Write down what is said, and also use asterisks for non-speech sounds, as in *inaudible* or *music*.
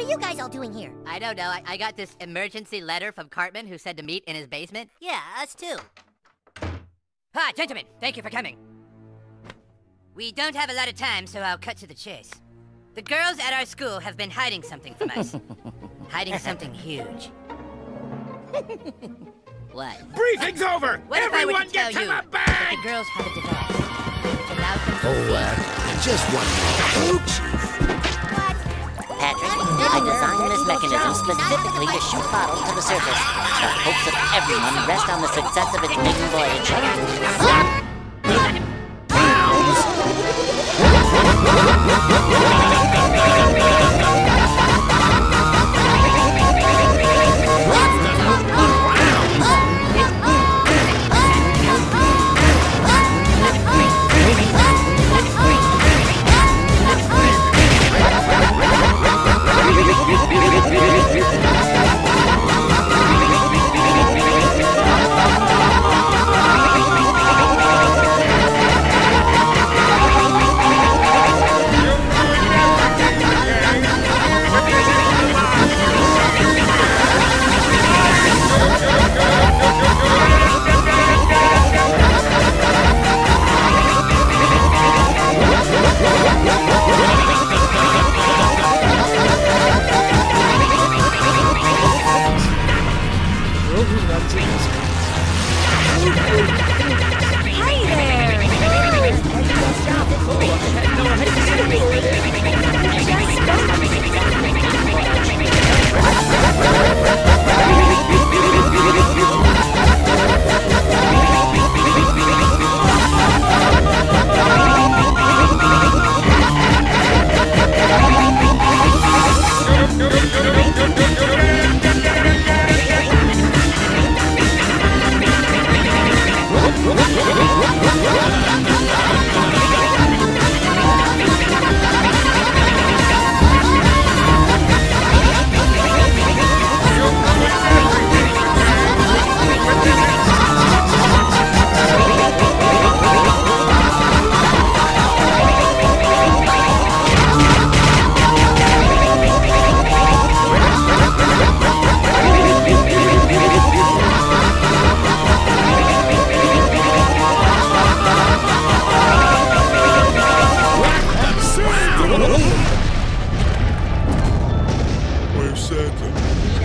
What are you guys all doing here? I don't know. I, I got this emergency letter from Cartman who said to meet in his basement. Yeah, us too. Hi, gentlemen. Thank you for coming. We don't have a lot of time, so I'll cut to the chase. The girls at our school have been hiding something from us. *laughs* hiding something huge. *laughs* what? Briefing's over! What if I were Everyone to get to you the that bag! the girls have a device which allows them to Oh, uh, just one minute, Chief. Patrick, I designed this mechanism specifically to shoot bottles to the surface. The hopes of everyone rest on the success of its maiden voyage. America.